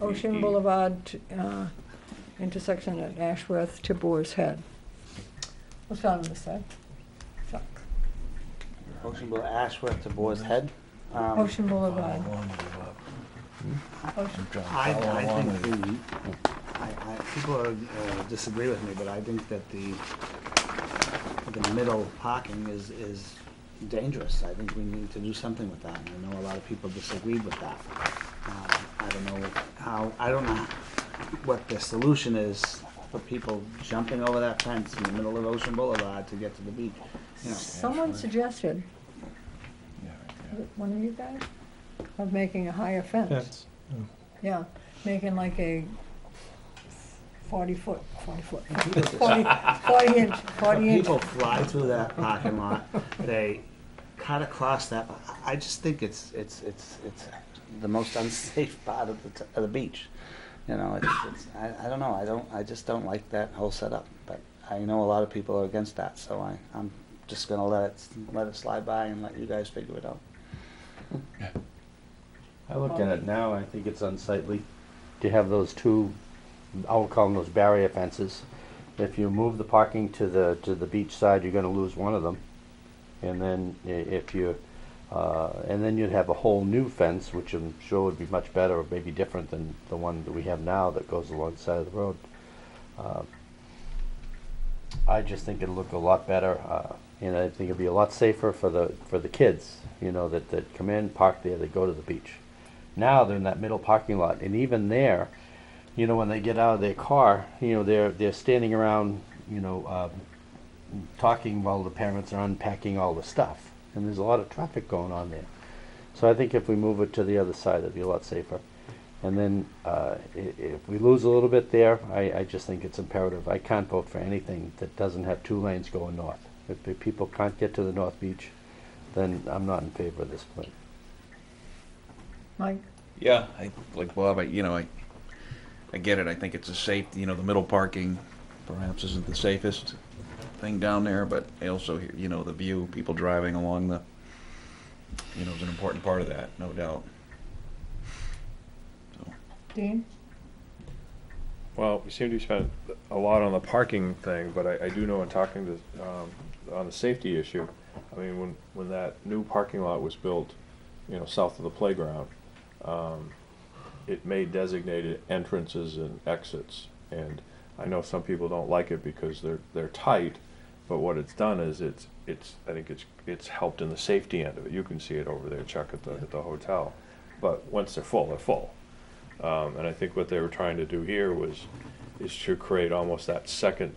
Ocean Boulevard, uh, intersection at Ashworth to Boar's Head. What's on this side? Chuck. Ocean Boulevard, Ashworth to Boar's Head. Um, Ocean Boulevard. Ocean, I, I think the, I, I, people are, uh, disagree with me, but I think that the, the middle parking is, is dangerous. I think we need to do something with that, and I know a lot of people disagreed with that. Um, I don't know how, I don't know what the solution is for people jumping over that fence in the middle of Ocean Boulevard to get to the beach. You know, Someone suggested, was it one of you guys, of making a higher fence. Fence. Yeah, making like a forty foot, forty foot, forty, forty inch, forty inch. People fly through that parking lot, they cut across that, I just think it's, it's, it's, it's the most unsafe part of the, t- of the beach. You know, it's, it's, I, I don't know, I don't, I just don't like that whole setup, but I know a lot of people are against that, so I, I'm just gonna let it, let it slide by and let you guys figure it out. I look at it now, I think it's unsightly to have those two, I'll call them those barrier fences. If you move the parking to the, to the beach side, you're gonna lose one of them. And then if you, uh, and then you'd have a whole new fence, which I'm sure would be much better or maybe different than the one that we have now that goes along the side of the road. Uh, I just think it'll look a lot better, uh, and I think it'd be a lot safer for the, for the kids, you know, that, that come in, park there, they go to the beach. Now they're in that middle parking lot, and even there, you know, when they get out of their car, you know, they're, they're standing around, you know, um, talking while the parents are unpacking all the stuff. And there's a lot of traffic going on there. So I think if we move it to the other side, it'd be a lot safer. And then, uh, if we lose a little bit there, I, I just think it's imperative. I can't vote for anything that doesn't have two lanes going north. If the people can't get to the North Beach, then I'm not in favor of this plan. Mike, Yeah, I, like Bob, I, you know, I, I get it. I think it's a safe, you know, the middle parking perhaps isn't the safest thing down there, but I also, hear, you know, the view, people driving along the, you know, is an important part of that, no doubt. So, Dean? Well, we seem to spend a lot on the parking thing, but I, I do know in talking to, um, on the safety issue, I mean, when, when that new parking lot was built, you know, south of the playground, um, it made designated entrances and exits. And I know some people don't like it because they're, they're tight, but what it's done is it's, it's, I think it's, it's helped in the safety end of it. You can see it over there, Chuck, at the, at the hotel. But once they're full, they're full. Um, and I think what they were trying to do here was, is to create almost that second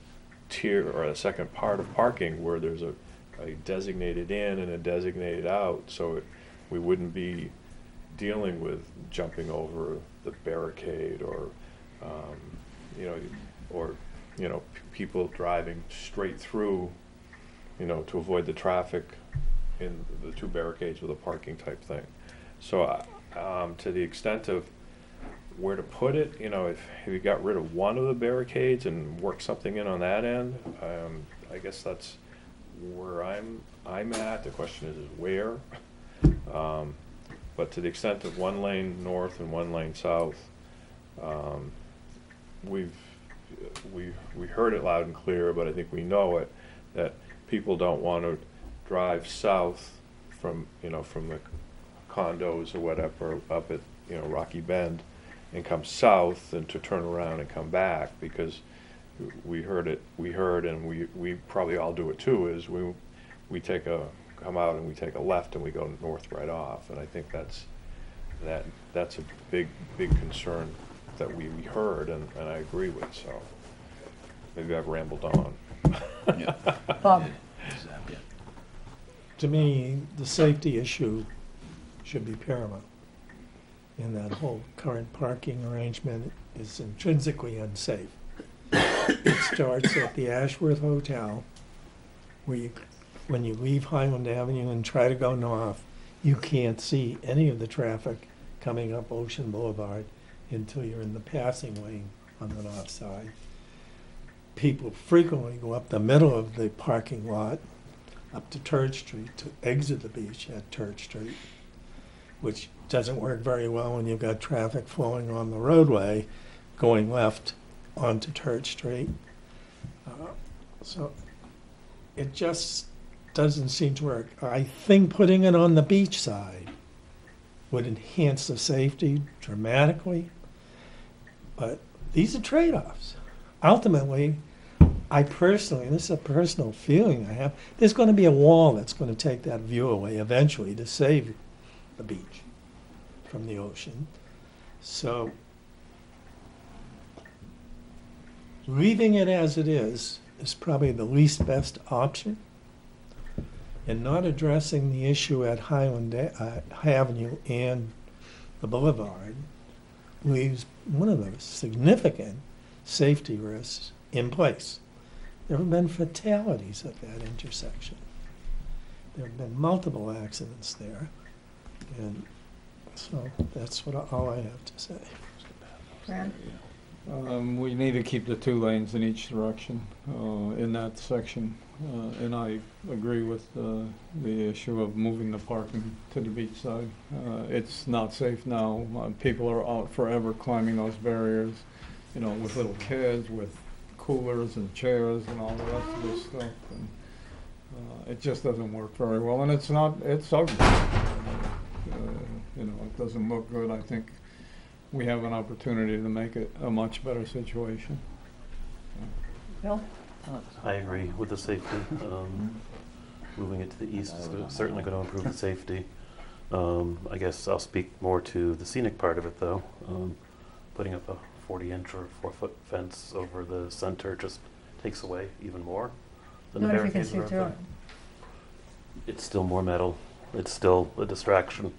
tier or a second part of parking where there's a, a designated in and a designated out, so it, we wouldn't be dealing with jumping over the barricade or, um, you know, or, you know, p- people driving straight through, you know, to avoid the traffic in the two barricades with a parking type thing. So, uh, um, to the extent of where to put it, you know, if, if you got rid of one of the barricades and worked something in on that end, um, I guess that's where I'm, I'm at. The question is, is where? Um, but to the extent of one lane north and one lane south, um, we've, we, we heard it loud and clear, but I think we know it, that people don't want to drive south from, you know, from the condos or whatever up at, you know, Rocky Bend and come south and to turn around and come back because we heard it, we heard and we, we probably all do it too, is we, we take a, come out and we take a left and we go north right off. And I think that's, that, that's a big, big concern that we, we heard and, and I agree with, so maybe I've rambled on. yeah. Bob? Yeah. To me, the safety issue should be paramount. And that whole current parking arrangement is intrinsically unsafe. It starts at the Ashworth Hotel, where you, when you leave Highland Avenue and try to go north, you can't see any of the traffic coming up Ocean Boulevard until you're in the passing lane on the north side. People frequently go up the middle of the parking lot up to Church Street to exit the beach at Church Street, which doesn't work very well when you've got traffic flowing on the roadway going left onto Church Street. Uh, So it just doesn't seem to work. I think putting it on the beach side would enhance the safety dramatically, but these are trade-offs. Ultimately, I personally, and this is a personal feeling I have, there's going to be a wall that's going to take that view away eventually to save the beach from the ocean. So leaving it as it is is probably the least best option. And not addressing the issue at Highland uh, Avenue and the boulevard leaves one of the significant safety risks in place. There have been fatalities at that intersection. There have been multiple accidents there. And so that's what, all I have to say. Fran? Um, we need to keep the two lanes in each direction, uh, in that section. Uh, and I agree with, uh, the issue of moving the parking to the beach side. Uh, it's not safe now. Uh, people are out forever climbing those barriers, you know, with little kids, with coolers and chairs and all the rest of this stuff. And, uh, it just doesn't work very well, and it's not, it's ugly. You know, it doesn't look good. I think we have an opportunity to make it a much better situation. Bill? I agree with the safety. Um, Moving it to the east is go- certainly going to improve the safety. Um, I guess I'll speak more to the scenic part of it, though. Um, Putting up a 40-inch or four-foot fence over the center just takes away even more than the Not if you can barricades see that are through it. there. It's still more metal. It's still a distraction.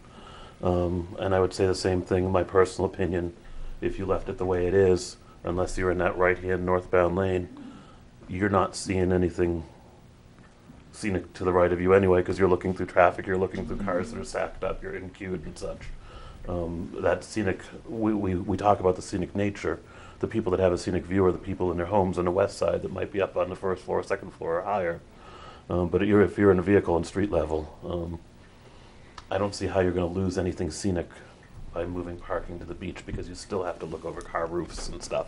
Um, And I would say the same thing, in my personal opinion, if you left it the way it is, unless you're in that right-hand northbound lane, you're not seeing anything scenic to the right of you anyway, because you're looking through traffic, you're looking through cars that are stacked up, you're in queued and such. Um, that scenic, we, we, we talk about the scenic nature. The people that have a scenic view are the people in their homes on the west side that might be up on the first floor, second floor, or higher. Um, but you're, if you're in a vehicle on street level, um, I don't see how you're going to lose anything scenic by moving parking to the beach because you still have to look over car roofs and stuff,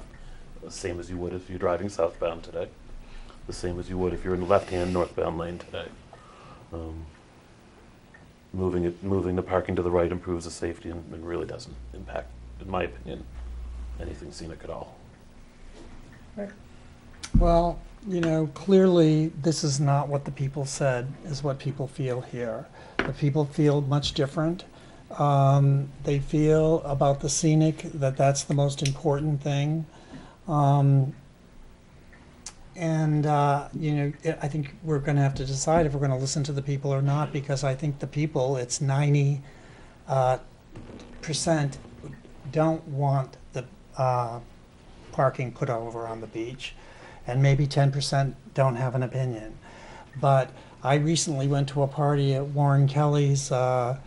the same as you would if you're driving southbound today the same as you would if you're in the left-hand northbound lane today. Um, Moving it, moving the parking to the right improves the safety and and really doesn't impact, in my opinion, anything scenic at all. Well, you know, clearly, this is not what the people said, is what people feel here. The people feel much different. Um, they feel about the scenic, that that's the most important thing. Um, and, uh, you know, I- think we're gonna have to decide if we're gonna listen to the people or not, because I think the people, it's ninety, uh, percent don't want the, uh, parking put over on the beach and maybe 10% don't have an opinion. But I recently went to a party at Warren Kelly's uh,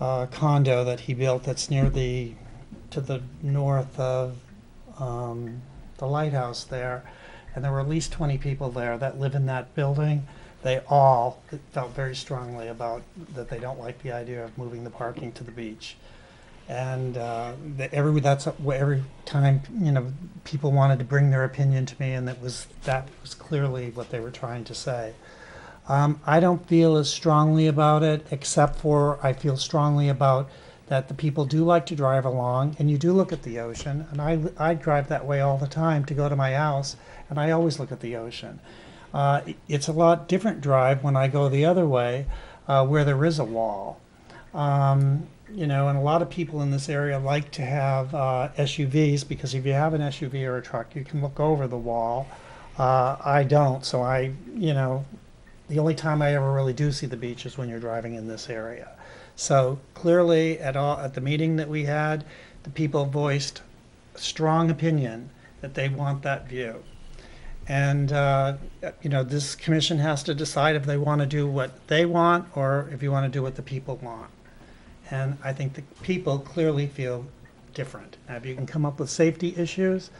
uh, condo that he built that's near the, to the north of um, the lighthouse there. And there were at least 20 people there that live in that building. They all felt very strongly about that they don't like the idea of moving the parking to the beach. And uh, the, every that's every time you know people wanted to bring their opinion to me, and that was that was clearly what they were trying to say. Um, I don't feel as strongly about it, except for I feel strongly about that the people do like to drive along, and you do look at the ocean, and I I drive that way all the time to go to my house, and I always look at the ocean. Uh, it's a lot different drive when I go the other way, uh, where there is a wall. Um, you know, and a lot of people in this area like to have uh, SUVs because if you have an SUV or a truck, you can look over the wall. Uh, I don't, so I, you know, the only time I ever really do see the beach is when you're driving in this area. So clearly, at all at the meeting that we had, the people voiced strong opinion that they want that view. And, uh, you know, this commission has to decide if they want to do what they want or if you want to do what the people want. And I think the people clearly feel different. Now, if you can come up with safety issues,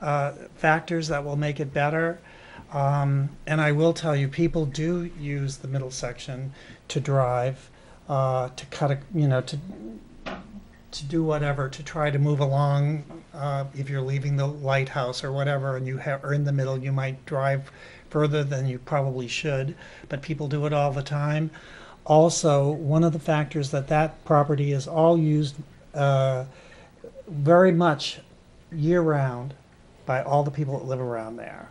uh, factors that will make it better, um, and I will tell you, people do use the middle section to drive, uh, to cut, a, you know, to to do whatever to try to move along. Uh, if you're leaving the lighthouse or whatever, and you are in the middle, you might drive further than you probably should. But people do it all the time. Also, one of the factors that that property is all used uh, very much year round by all the people that live around there.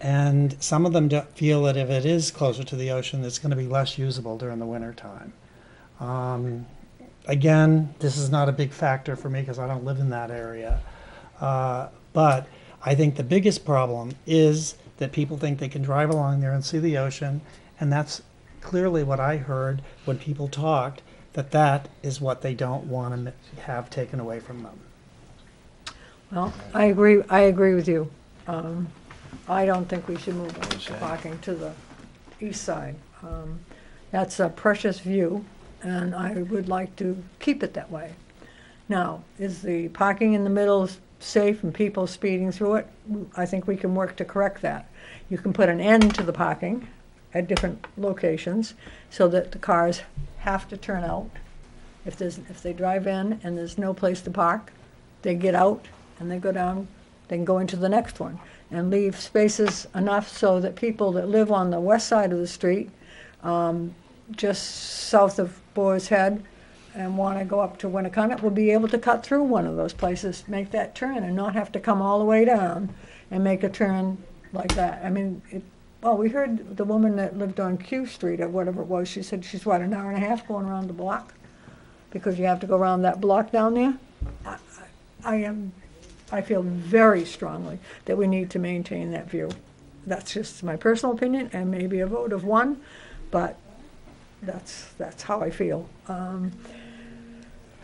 And some of them feel that if it is closer to the ocean, it's going to be less usable during the winter time. Um, again, this is not a big factor for me because I don't live in that area. Uh, but I think the biggest problem is that people think they can drive along there and see the ocean, and that's clearly what I heard when people talked that that is what they don't want to have taken away from them. Well, I agree, I agree with you. Um, I don't think we should move the parking to the east side. Um, That's a precious view, and I would like to keep it that way. Now, is the parking in the middle safe and people speeding through it? I think we can work to correct that. You can put an end to the parking at different locations so that the cars have to turn out. If there's, if they drive in and there's no place to park, they get out and they go down, they can go into the next one and leave spaces enough so that people that live on the west side of the street, um, just south of Boar's Head, and want to go up to Winnacunnet will be able to cut through one of those places, make that turn, and not have to come all the way down and make a turn like that. I mean, it, well, we heard the woman that lived on Q Street or whatever it was, she said she's, what, an hour and a half going around the block? Because you have to go around that block down there? I- I I am, I feel very strongly that we need to maintain that view. That's just my personal opinion and maybe a vote of one, but that's, that's how I feel. Um,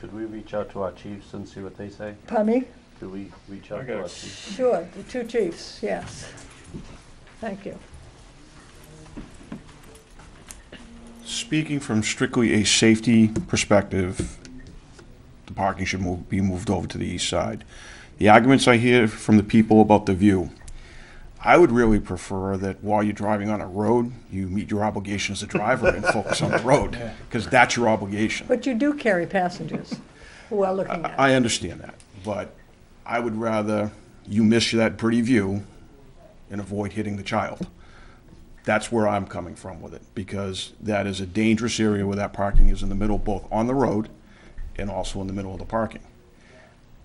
Could we reach out to our chiefs and see what they say? Pardon me? Could we reach out got to our chiefs? Sure, the two chiefs, yes. Thank you. Speaking from strictly a safety perspective, the parking should move, be moved over to the east side. The arguments I hear from the people about the view, I would really prefer that while you're driving on a road, you meet your obligation as a driver and focus on the road, because that's your obligation. But you do carry passengers who are looking at it. I understand that, but I would rather you miss that pretty view and avoid hitting the child. That's where I'm coming from with it, because that is a dangerous area where that parking is in the middle, both on the road and also in the middle of the parking.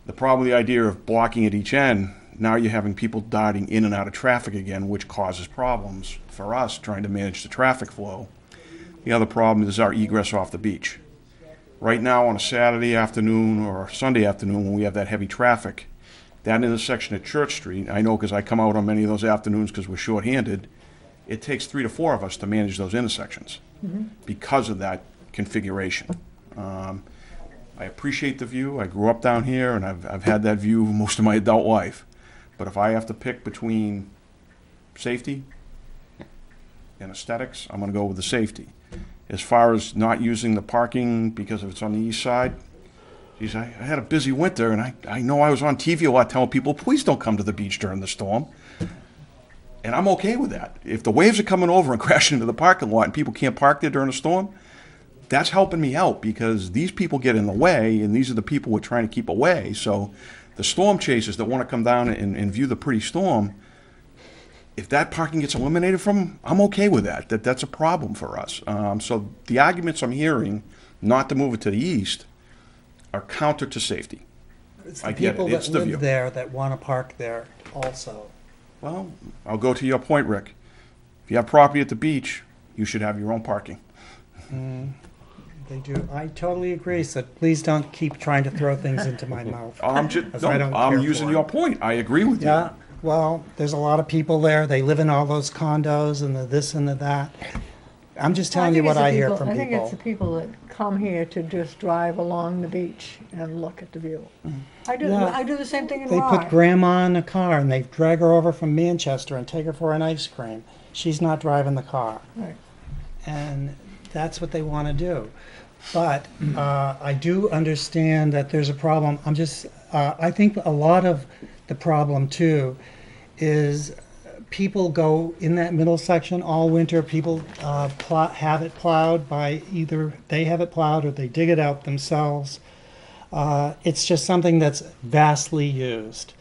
The problem the idea of blocking at each end, now you're having people darting in and out of traffic again, which causes problems for us trying to manage the traffic flow. The other problem is our egress off the beach. Right now, on a Saturday afternoon or Sunday afternoon, when we have that heavy traffic, that intersection at Church Street, I know because I come out on many of those afternoons because we're shorthanded, it takes three to four of us to manage those intersections because of that configuration. Um, I appreciate the view. I grew up down here and I've, I've had that view most of my adult life. But if I have to pick between safety and aesthetics, I'm going to go with the safety. As far as not using the parking because if it's on the east side, geez, I, I had a busy winter and I, I know I was on TV a lot telling people, please don't come to the beach during the storm. And I'm okay with that. If the waves are coming over and crashing into the parking lot and people can't park there during a storm, that's helping me out because these people get in the way and these are the people we're trying to keep away. So the storm chasers that want to come down and, and view the pretty storm, if that parking gets eliminated from them, I'm okay with that. That that's a problem for us. Um, so the arguments I'm hearing not to move it to the east are counter to safety. It's I the it. people It's that live view. there that want to park there also. Well, I'll go to your point, Rick. If you have property at the beach, you should have your own parking. Mm, they do. I totally agree. So please don't keep trying to throw things into my mouth. I'm just, what I don't I'm care using for. your point. I agree with you. Yeah, well, there's a lot of people there. They live in all those condos and the this and the that. I'm just telling you what I hear people- from I think it's the people that come here to just drive along the beach and look at the view. I do, Yeah. I do the same thing in They put Rye. grandma in a car and they drag her over from Manchester and take her for an ice cream. She's not driving the car. Right. and that's what they want to do. But uh, I do understand that there's a problem. I'm just, uh, I think a lot of the problem too is people go in that middle section all winter. People uh, plow, have it plowed by either they have it plowed or they dig it out themselves. Uh, it's just something that's vastly used.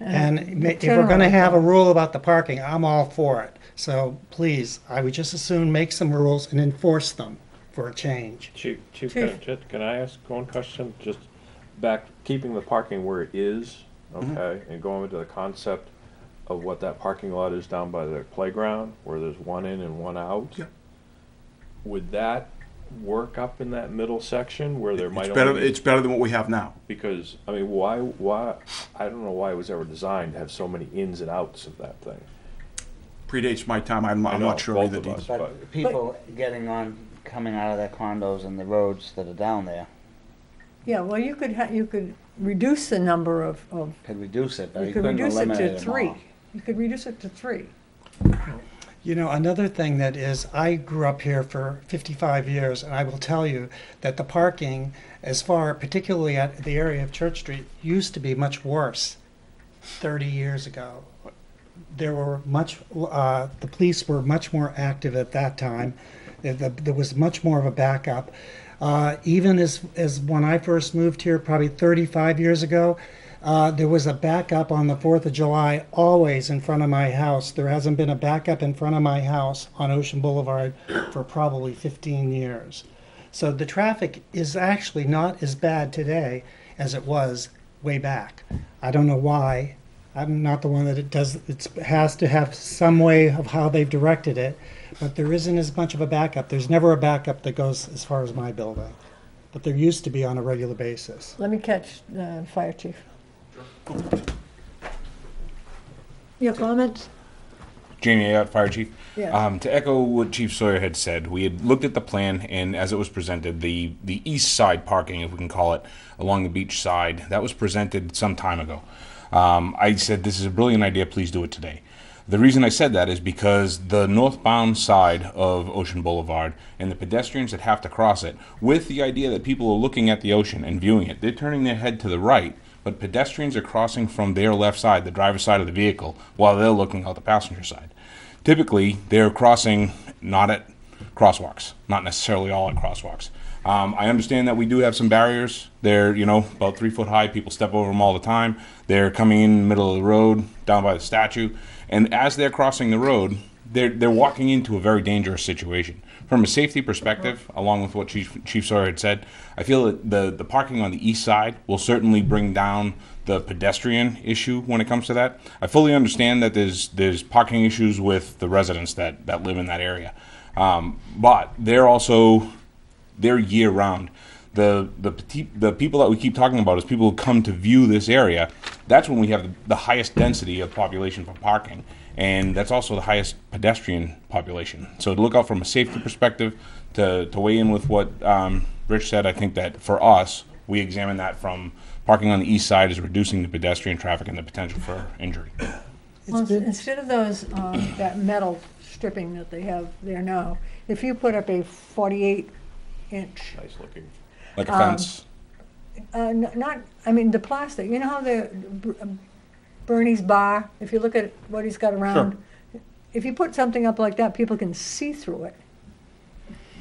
And ma- if we're gonna have a rule about the parking, I'm all for it. So please, I would just as soon make some rules and enforce them for a change. Chief, Chief, Chief. can, just- can I ask one question? Just back, keeping the parking where it is, okay, and going into the concept of what that parking lot is down by the playground, where there's one in and one out? Yeah. Would that work up in that middle section where there might It's better, only be? it's better than what we have now. Because, I mean, why, why, I don't know why it was ever designed to have so many ins and outs of that thing. Predates my time, I'm, I I'm know, not sure both either. of Dean. us. But But- people getting on, coming out of their condos and the roads that are down there Yeah, well, you could ha, you could reduce the number of, of, could reduce it, but you you could couldn't reduce it eliminate to them three. You could reduce it to three. You know, another thing that is, I grew up here for 55 years, and I will tell you that the parking, as far, particularly at the area of Church Street, used to be much worse 30 years ago. There were much, uh, the police were much more active at that time. There, the- there was much more of a backup. Uh, even as, as when I first moved here, probably 35 years ago, uh, there was a backup on the 4th of July always in front of my house. There hasn't been a backup in front of my house on Ocean Boulevard for probably 15 years. So the traffic is actually not as bad today as it was way back. I don't know why. I'm not the one that it does, it has to have some way of how they've directed it, but there isn't as much of a backup. There's never a backup that goes as far as my building. But there used to be on a regular basis. Let me catch the fire chief. Your comments? Jamie Ayotte, Fire Chief. Yeah. Um, to echo what Chief Sawyer had said, we had looked at the plan, and as it was presented, the the east side parking, if we can call it, along the beach side, that was presented some time ago. Um, I said, "This is a brilliant idea. Please do it today." The reason I said that is because the northbound side of Ocean Boulevard and the pedestrians that have to cross it, with the idea that people are looking at the ocean and viewing it, they're turning their head to the right, but pedestrians are crossing from their left side, the driver's side of the vehicle, while they're looking out the passenger side. Typically, they're crossing not at crosswalks, not necessarily all at crosswalks. Um, I understand that we do have some barriers. They're, you know, about three foot high. People step over them all the time. They're coming in the middle of the road, down by the statue. And as they're crossing the road, they're, they're walking into a very dangerous situation. From a safety perspective, along with what Chief, Chief Sawyer had said, I feel that the, the parking on the east side will certainly bring down the pedestrian issue when it comes to that. I fully understand that there's, there's parking issues with the residents that, that live in that area. Um, but they're also they're year round. The the petit- the people that we keep talking about is people who come to view this area. That's when we have the, the highest density of population for parking, and that's also the highest pedestrian population. So to look out from a safety perspective, to, to weigh in with what um, Rich said, I think that for us, we examine that from parking on the east side is reducing the pedestrian traffic and the potential for injury. Well, instead of those, um, that metal stripping that they have there now, if you put up a forty-eight inch, Nice looking. Like a Um, fence. uh, not, I mean, the plastic, you know how the um, Bernie's bar, if you look at what he's got around, if you put something up like that, people can see through it.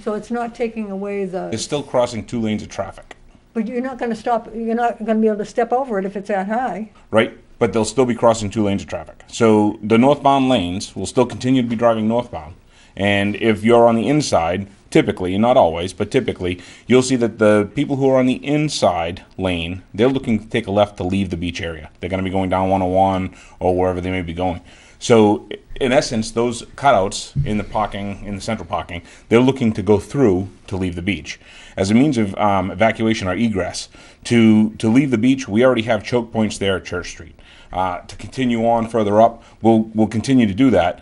So it's not taking away the, It's still crossing two lanes of traffic. but you're not gonna stop, you're not gonna be able to step over it if it's that high. right? But they'll still be crossing two lanes of traffic. So the northbound lanes will still continue to be driving northbound. And if you're on the inside, typically, not always, but typically, you'll see that the people who are on the inside lane, they're looking to take a left to leave the beach area. They're going to be going down 101 or wherever they may be going. So, in essence, those cutouts in the parking, in the central parking, they're looking to go through to leave the beach. As a means of um, evacuation or egress, to, to leave the beach, we already have choke points there at Church Street. Uh, to continue on further up, we'll, we'll continue to do that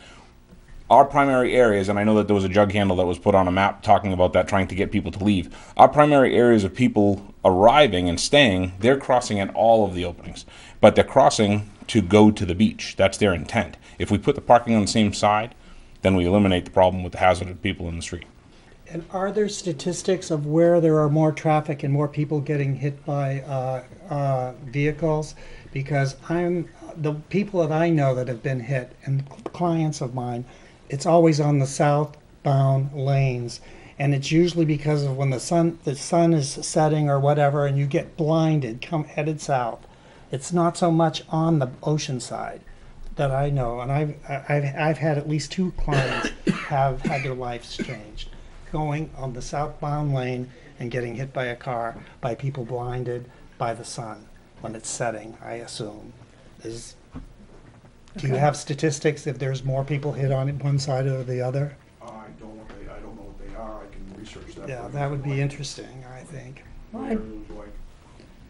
our primary areas, and I know that there was a jug handle that was put on a map talking about that, trying to get people to leave. Our primary areas of people arriving and staying, they're crossing at all of the openings, but they're crossing to go to the beach. That's their intent. If we put the parking on the same side, then we eliminate the problem with the hazard of people in the street. And are there statistics of where there are more traffic and more people getting hit by uh, uh, vehicles? Because I'm, the people that I know that have been hit, and clients of mine, it's always on the southbound lanes. And it's usually because of when the sun, the sun is setting or whatever, and you get blinded, come headed south. It's not so much on the ocean side that I know, and I've, I've, I've had at least two clients have had their lives changed. Going on the southbound lane and getting hit by a car by people blinded by the sun when it's setting, I assume. Is, do you have statistics if there's more people hit on one side or the other? I don't know what they, I don't know what they are, I can research that. Yeah, that would be interesting, I think. Well, I-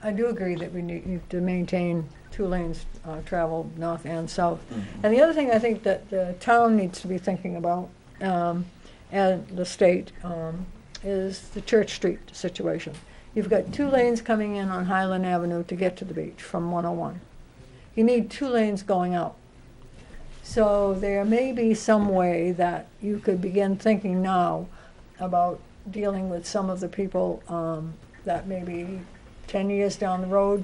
I do agree that we need need to maintain two lanes, uh, travel north and south. And the other thing I think that the town needs to be thinking about, um, and the state, um, is the Church Street situation. You've got two lanes coming in on Highland Avenue to get to the beach from one oh one. You need two lanes going out. So there may be some way that you could begin thinking now about dealing with some of the people, um, that maybe ten years down the road,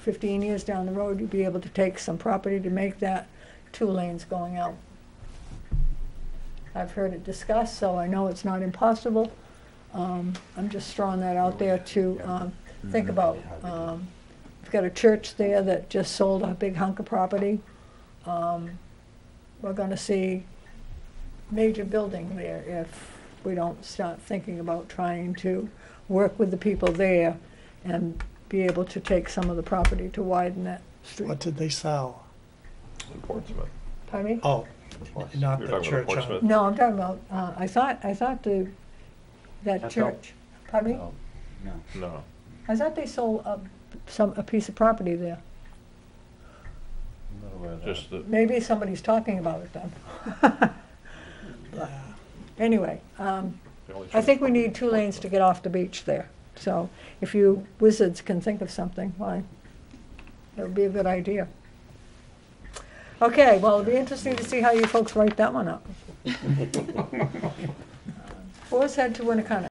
fifteen years down the road, you'd be able to take some property to make that two lanes going out. I've heard it discussed, so I know it's not impossible. Um, I'm just throwing that out there to, um, think about. Um, we've got a church there that just sold a big hunk of property. Um, we're gonna see major building there if we don't start thinking about trying to work with the people there and be able to take some of the property to widen that street. What did they sell? In Portsmouth. Pardon me? Oh, not You're the talking about church. on- No, I'm talking about, uh, I thought, I thought the, that That's all. church, pardon me? No. No. I thought they sold a, some, a piece of property there. Just the, Maybe somebody's talking about it then. Yeah. Anyway, um, the only I think we need two lanes to get off the beach there. So if you wizards can think of something, why, that would be a good idea. Okay, well, it'll be interesting to see how you folks write that one up. Boar's head to Winnacunnet.